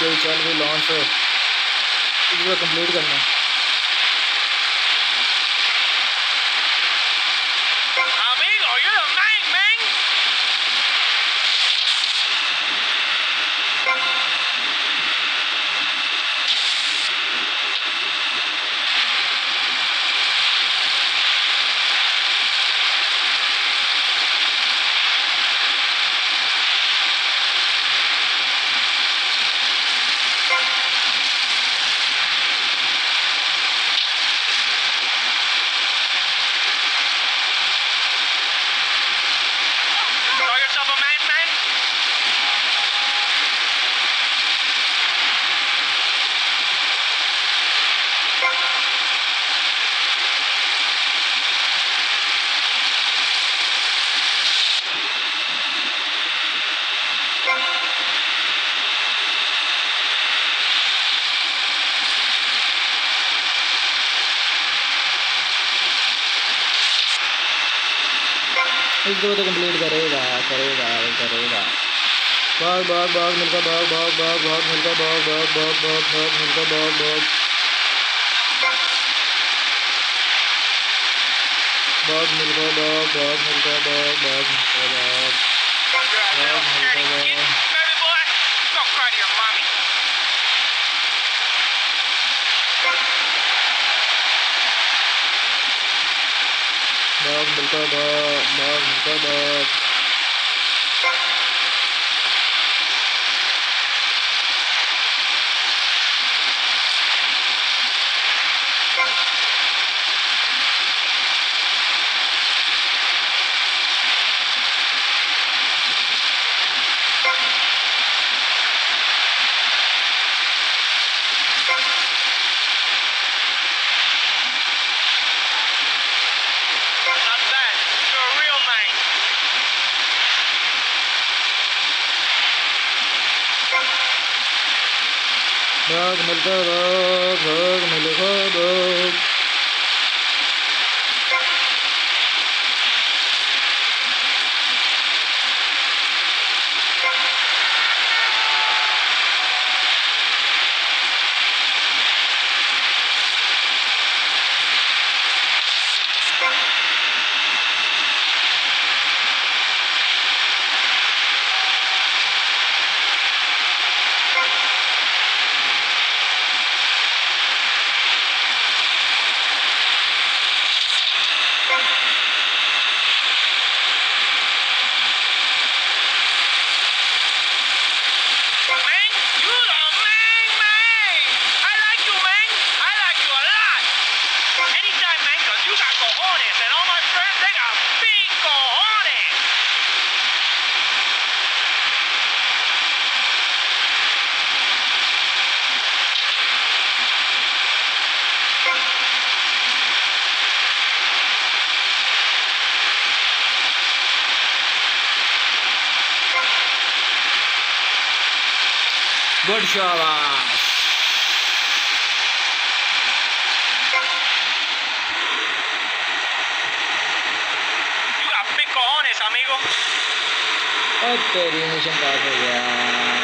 गई चल भी लॉन्च हो। कंप्लीट करना इसको तो कंप्लीट करेगा करेगा करेगा भाग भाग भाग मिलकर भाग भाग भाग भाग मिलकर भाग भाग भाग भाग भाग मिलकर भाग भाग भाग मिलकर भाग भाग मिलकर भाग भाग मिलकर भाग भाग मिलकर little dog, dog, dog, dog, dog. بغم الغرب بغم الغرب cojones, and all my friends, they got big cojones. Good job. amigos. Esperemos en.